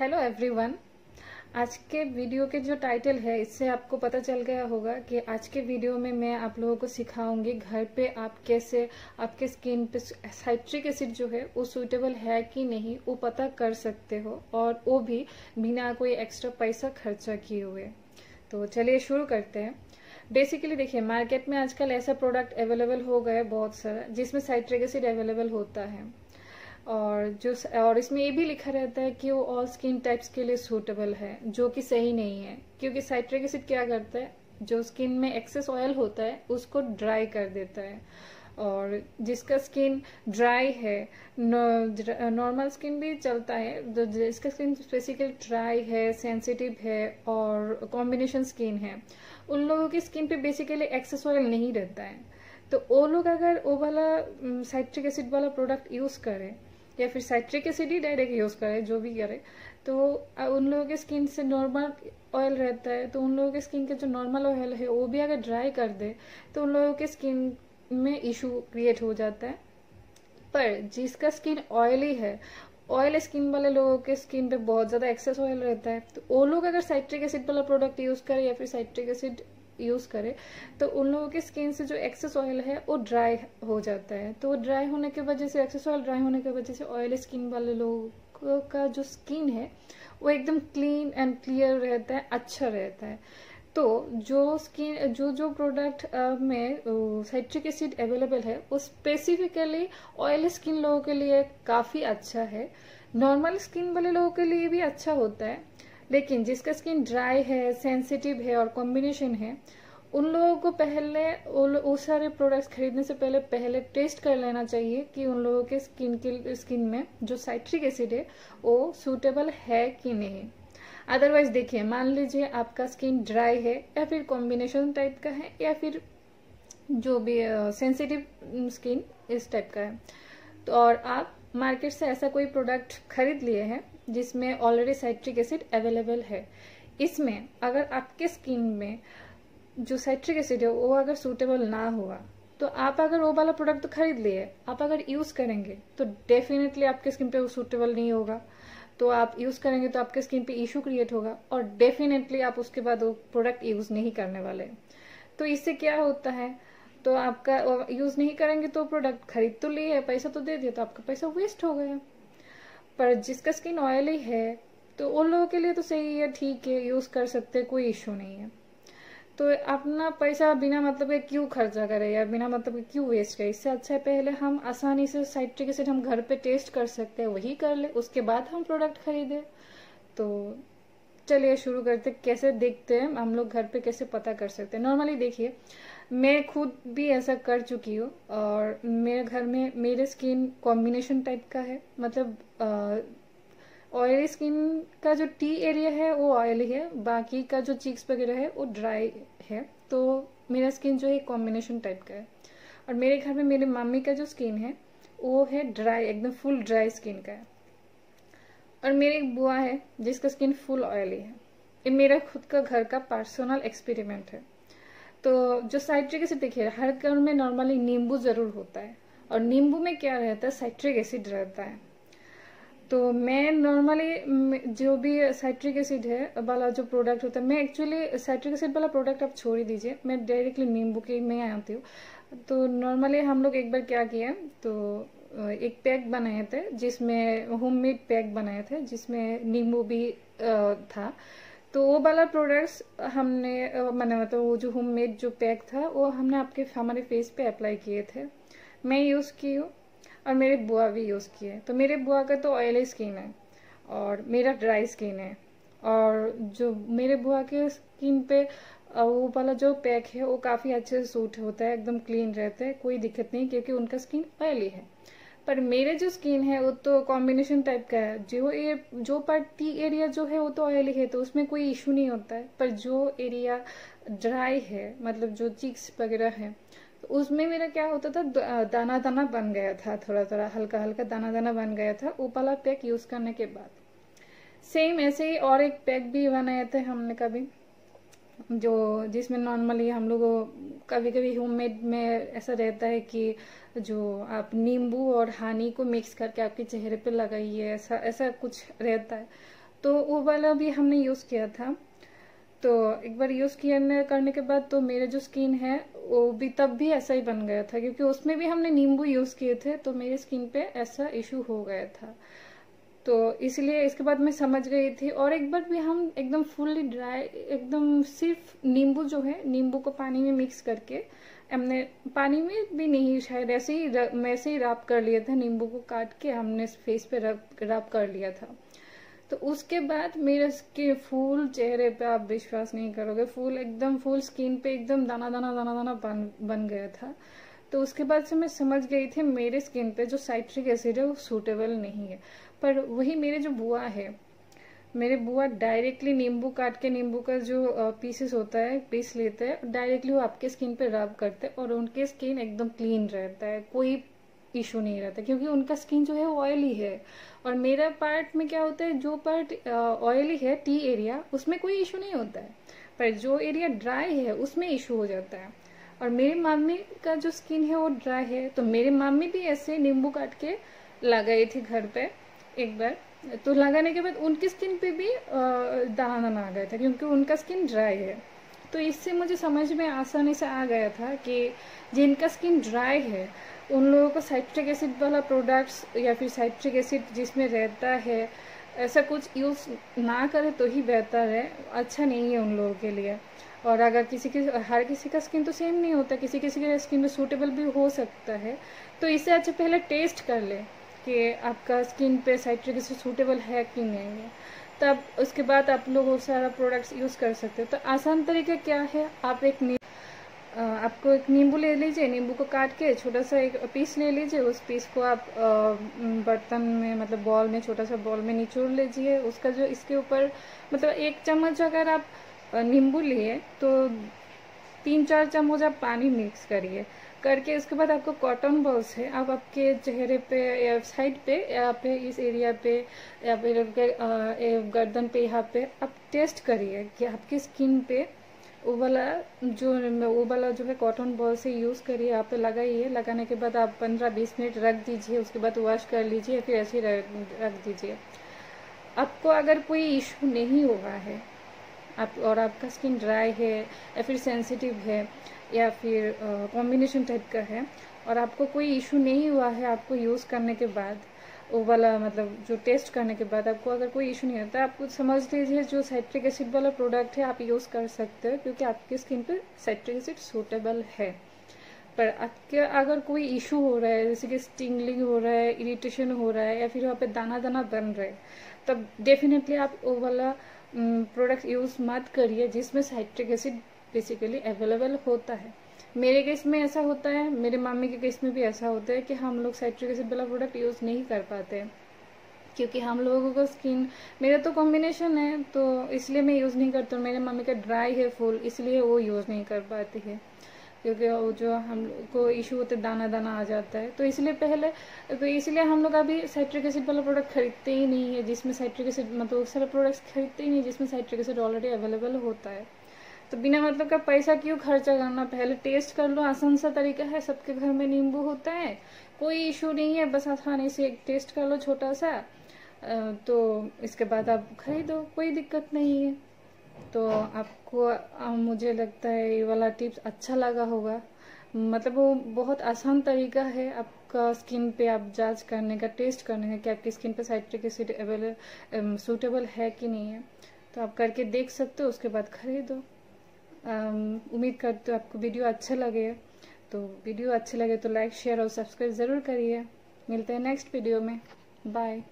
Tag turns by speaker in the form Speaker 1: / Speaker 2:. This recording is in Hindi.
Speaker 1: हेलो एवरीवन आज के वीडियो के जो टाइटल है, इससे आपको पता चल गया होगा कि आज के वीडियो में मैं आप लोगों को सिखाऊँगी घर पे आप कैसे, आपके स्किन पे साइट्रिक एसिड जो है, वो सूटेबल है कि नहीं, वो पता कर सकते हो और वो भी बिना कोई एक्स्ट्रा पैसा खर्चा किए हुए। तो चलिए शुरू करते हैं। बेसिकली देखिए मार्केट में आजकल ऐसा प्रोडक्ट अवेलेबल हो गया है बहुत सारा, जिसमें साइट्रिक एसिड अवेलेबल होता है। और जो और इसमें ये भी लिखा रहता है कि वो ऑल स्किन टाइप्स के लिए सूटेबल है, जो कि सही नहीं है। क्योंकि साइट्रिक एसिड क्या करता है? जो स्किन में एक्सेस ऑयल होता है, उसको ड्राई कर देता है। और जिसका स्किन ड्राई है नॉर्मल स्किन भी चलता है तो जिसका स्किन स्पेसिकली ड्राई है सेंसिटिव है, और कॉम्बिनेशन स्किन है, उन लोगों की स्किन पे बेसिकली एक्सेस ऑयल नहीं रहता है। तो वो लोग अगर वो वाला साइट्रिक एसिड वाला प्रोडक्ट यूज़ करें या फिर साइट्रिक एसिड ही डायरेक्ट यूज़ करे, जो भी करे। तो उन लोगों के स्किन से नॉर्मल ऑयल रहता है तो उन लोगों के स्किन के जो नॉर्मल ऑयल है, वो भी अगर ड्राई कर दे तो उन लोगों के स्किन में इशू क्रिएट हो जाता है। पर जिसका स्किन ऑयली है ऑयल स्किन वाले लोगों के स्किन पे बहुत ज़्यादा एक्सेस ऑयल रहता है। तो वो लोग अगर साइट्रिक एसिड वाला प्रोडक्ट यूज़ करें या फिर साइट्रिक एसिड यूज़ करें तो उन लोगों के स्किन से जो एक्सेस ऑयल है, वो ड्राई हो जाता है। तो ड्राई होने की वजह से एक्सेस ऑयल ड्राई होने की वजह से ऑयल स्किन वाले लोगों का जो स्किन है, वो एकदम क्लीन एंड क्लियर रहता है अच्छा रहता है। तो जो स्किन जो जो प्रोडक्ट में साइट्रिक एसिड अवेलेबल है, वो स्पेसिफिकली ऑयल स्किन लोगों के लिए काफ़ी अच्छा है। नॉर्मल स्किन वाले लोगों के लिए भी अच्छा होता है। लेकिन जिसका स्किन ड्राई है सेंसिटिव है और कॉम्बिनेशन है, उन लोगों को पहले वो सारे प्रोडक्ट्स खरीदने से पहले पहले टेस्ट कर लेना चाहिए कि उन लोगों के स्किन के स्किन में जो साइट्रिक एसिड है, वो सूटेबल है कि नहीं। अदरवाइज़ देखिए, मान लीजिए आपका स्किन ड्राई है, या फिर कॉम्बिनेशन टाइप का है, या फिर जो भी सेंसिटिव स्किन इस टाइप का है। तो और आप मार्केट से ऐसा कोई प्रोडक्ट खरीद लिए हैं जिसमें ऑलरेडी साइट्रिक एसिड अवेलेबल है। इसमें अगर आपके स्किन में जो साइट्रिक एसिड है, वो अगर सूटेबल ना हुआ तो आप अगर वो वाला प्रोडक्ट तो खरीद लिए, आप अगर यूज़ करेंगे तो डेफिनेटली आपके स्किन पे वो सूटेबल नहीं होगा। तो आप यूज़ करेंगे तो आपके स्किन पे इशू क्रिएट होगा, और डेफिनेटली आप उसके बाद वो प्रोडक्ट यूज़ नहीं करने वाले। तो इससे क्या होता है? तो आपका यूज़ नहीं करेंगे तो प्रोडक्ट खरीद तो लिए, पैसा तो दे दिया तो आपका पैसा वेस्ट हो गया। पर जिसका स्किन ऑयली है तो उन लोगों के लिए तो सही है, ठीक है यूज़ कर सकते कोई इश्यू नहीं है। तो अपना पैसा बिना मतलब के क्यों खर्चा करे या बिना मतलब के क्यों वेस्ट करे? इससे अच्छा है, पहले हम आसानी से साइट्रिक एसिड हम घर पे टेस्ट कर सकते हैं, वही कर ले, उसके बाद हम प्रोडक्ट खरीदे। तो चलिए शुरू करते कैसे देखते हैं, हम लोग घर पे कैसे पता कर सकते हैं? नॉर्मली देखिए मैं खुद भी ऐसा कर चुकी हूँ और मेरे घर में मेरे स्किन कॉम्बिनेशन टाइप का है। मतलब ऑयली स्किन का जो टी एरिया है, वो ऑयली है। बाकी का जो चीक्स वगैरह है, वो ड्राई है। तो मेरा स्किन जो है कॉम्बिनेशन टाइप का है। और मेरे घर में मेरे मम्मी का जो स्किन है, वो है ड्राई एकदम फुल ड्राई स्किन का है। और मेरी एक बुआ है, जिसका स्किन फुल ऑयली है। ये मेरा खुद का घर का पर्सनल एक्सपेरिमेंट है। तो जो साइट्रिक एसिड, देखिए, हर घर में नॉर्मली नींबू ज़रूर होता है। और नींबू में क्या रहता है? साइट्रिक एसिड रहता है। तो मैं नॉर्मली जो भी साइट्रिक एसिड है, वाला जो प्रोडक्ट होता है, मैं एक्चुअली साइट्रिक एसिड वाला प्रोडक्ट आप छोड़ ही दीजिए। मैं डायरेक्टली नींबू के में आती हूँ। तो नॉर्मली हम लोग एक बार क्या किया तो एक पैक बनाए थे, जिसमें होममेड पैक बनाए थे, जिसमें नींबू भी था। तो वो वाला प्रोडक्ट्स हमने, मैंने मतलब वो जो होममेड जो पैक था, वो हमने आपके हमारे फेस पे अप्लाई किए थे। मैं यूज़ की हूँ और मेरे बुआ भी यूज़ किए तो मेरे बुआ का तो ऑयली स्किन है और मेरा ड्राई स्किन है। और जो मेरे बुआ के स्किन पे वो वाला जो पैक है, वो काफ़ी अच्छे से सूट होता है, एकदम क्लीन रहता है, कोई दिक्कत नहीं, क्योंकि उनका स्किन ऑयली है। पर मेरे जो स्किन है, वो तो कॉम्बिनेशन टाइप का है। जो ये, जो पार्ट टी एरिया जो है, वो तो ऑयली है तो उसमें कोई इशू नहीं होता है। पर जो एरिया ड्राई है मतलब जो चिक्स वगैरह है तो उसमें मेरा क्या होता था दाना दाना बन गया था थोड़ा थोड़ा हल्का हल्का दाना दाना बन गया था। वाला पैक यूज़ करने के बाद। सेम ऐसे ही और एक पैक भी बनाया था हमने कभी, जो जिसमें नॉर्मली हम लोग कभी कभी होममेड में ऐसा रहता है कि जो आप नींबू और हानी को मिक्स करके आपके चेहरे पे लगाइए, ऐसा ऐसा कुछ रहता है। तो वो वाला भी हमने यूज़ किया था। तो एक बार यूज़ किया, करने के बाद तो मेरे जो स्किन है, वो भी तब भी ऐसा ही बन गया था, क्योंकि उसमें भी हमने नींबू यूज़ किए थे तो मेरे स्किन पे ऐसा इशू हो गया था। तो इसलिए इसके बाद मैं समझ गई थी। और एक बार भी हम एकदम फुल्ली ड्राई एकदम सिर्फ़ नींबू जो है, नींबू को पानी में मिक्स करके, हमने पानी में भी नहीं, शायद ऐसे ही मैं ऐसे ही रब कर लिया था, नींबू को काट के हमने फेस पे रब कर लिया था। तो उसके बाद मेरे स्किन फूल चेहरे पे, आप विश्वास नहीं करोगे फूल एकदम फुल स्किन पे एकदम दाना दाना दाना दाना बन बन गया था। तो उसके बाद से मैं समझ गई थी, मेरे स्किन पे जो साइट्रिक एसिड है, वो सूटेबल नहीं है। पर वही मेरे जो बुआ है, मेरे बुआ डायरेक्टली नींबू काट के, नींबू का जो पीसेस होता है पीस लेते हैं डायरेक्टली वो आपके स्किन पे रब करते हैं और उनके स्किन एकदम क्लीन रहता है, कोई इशू नहीं रहता क्योंकि उनका स्किन जो है ऑयली है। और मेरा पार्ट में क्या होता है, जो पार्ट ऑयली है टी एरिया उसमें कोई इशू नहीं होता है। पर जो एरिया ड्राई है, उसमें इशू हो जाता है। और मेरी मामी का जो स्किन है वो ड्राई है तो मेरी मामी भी ऐसे नींबू काट के लगाई थी घर पे। एक बार। तो लगाने के बाद उनकी स्किन पे भी दाना आ गया था, क्योंकि उनका स्किन ड्राई है। तो इससे मुझे समझ में आसानी से आ गया था कि जिनका स्किन ड्राई है, उन लोगों को साइट्रिक एसिड वाला प्रोडक्ट्स या फिर साइट्रिक एसिड जिसमें रहता है, ऐसा कुछ यूज़ ना करें तो ही बेहतर है। अच्छा नहीं है उन लोगों के लिए। और अगर किसी की, हर किसी का स्किन तो सेम नहीं होता, किसी किसी के स्किन में सूटेबल भी हो सकता है। तो इससे अच्छा पहले टेस्ट कर ले। कि आपका स्किन पे साइट्रिक एसिड सूटेबल है कि नहीं है। तब उसके बाद आप लोग वो सारा प्रोडक्ट्स यूज़ कर सकते हो। तो आसान तरीका क्या है? आप एक आपको एक नींबू ले लीजिए, नींबू को काट के छोटा सा एक पीस ले लीजिए, उस पीस को आप बर्तन में मतलब बॉल में, छोटा सा बॉल में निचोड़ लीजिए। उसका जो, इसके ऊपर मतलब एक चम्मच अगर आप नींबू लिए तो तीन चार चम्मच आप पानी मिक्स करिए। करके उसके बाद आपको कॉटन बॉल्स है। आप आपके चेहरे पे या साइड पे या पे इस एरिया पे या फिर गर्दन पे यहाँ पे आप टेस्ट करिए कि आपकी स्किन पे वो वाला जो, वो वाला जो है कॉटन बॉल से यूज़ करिए। आप लगाइए। लगाने के बाद आप पंद्रह बीस मिनट रख दीजिए। उसके बाद वॉश कर लीजिए। फिर ऐसे रख दीजिए। आपको अगर कोई इशू नहीं हुआ है, आप, और आपका स्किन ड्राई है या फिर सेंसिटिव है या फिर कॉम्बिनेशन टाइप का है। और आपको कोई इशू नहीं हुआ है आपको यूज़ करने के बाद, वो वाला मतलब जो टेस्ट करने के बाद आपको अगर कोई इशू नहीं होता, आपको समझ लीजिए जो साइट्रिक एसिड वाला प्रोडक्ट है, आप यूज़ कर सकते हो, क्योंकि आपकी स्किन पे साइट्रिक एसिड सूटेबल है। पर आपके, अगर कोई इशू हो रहा है, जैसे कि स्टिंगलिंग हो रहा है इरिटेशन हो रहा है, या फिर वहाँ पे दाना दाना बन रहा है, तब डेफिनेटली आप वो वाला प्रोडक्ट यूज़ मत करिए जिसमें साइट्रिक एसिड बेसिकली अवेलेबल होता है। मेरे केस में ऐसा होता है, मेरे मामी के केस में भी ऐसा होता है कि हम लोग साइट्रिक एसिड वाला प्रोडक्ट यूज़ नहीं कर पाते। क्योंकि हम लोगों को स्किन मेरा तो कॉम्बिनेशन है तो इसलिए मैं यूज़ नहीं करती हूँ। मेरे मम्मी का ड्राई है फुल इसलिए वो यूज़ नहीं कर पाती है। क्योंकि वो जो हम को इशू होते दाना दाना आ जाता है। तो इसलिए पहले तो इसलिए हम लोग अभी साइट्रिक एसिड वाला प्रोडक्ट खरीदते ही नहीं है, जिसमें साइट्रिक एसिड मतलब सारे प्रोडक्ट्स खरीदते ही नहीं, जिसमें साइट्रिक एसिड ऑलरेडी अवेलेबल होता है। तो बिना मतलब का पैसा क्यों खर्चा करना? पहले टेस्ट कर लो, आसान सा तरीका है, सबके घर में नींबू होता है, कोई इशू नहीं है, बस आसानी से एक टेस्ट कर लो छोटा सा। तो इसके बाद आप खरीदो, कोई दिक्कत नहीं है। तो आपको मुझे लगता है ये वाला टिप्स अच्छा लगा होगा। मतलब वो बहुत आसान तरीका है आपका स्किन पे आप जाँच करने का टेस्ट करने का कि आपकी स्किन पे साइट्रिक एसिड अवेलेबल सूटेबल है कि नहीं है। तो आप करके देख सकते हो, उसके बाद खरीदो। उम्मीद करते हो आपको वीडियो अच्छा लगे। तो वीडियो अच्छे लगे तो लाइक शेयर और सब्सक्राइब ज़रूर करिए। मिलते हैं नेक्स्ट वीडियो में। बाय